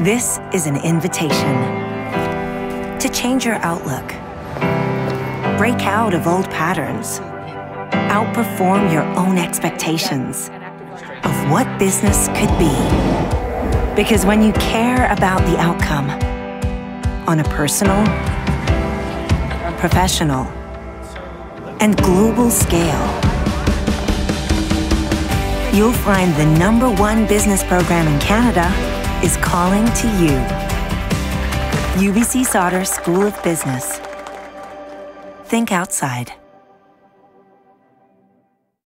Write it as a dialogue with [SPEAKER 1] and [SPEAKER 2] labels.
[SPEAKER 1] This is an invitation to change your outlook, break out of old patterns, outperform your own expectations of what business could be. Because when you care about the outcome on a personal, professional, and global scale, you'll find the number one business program in Canada is calling to you. UBC Sauder School of Business. Think outside.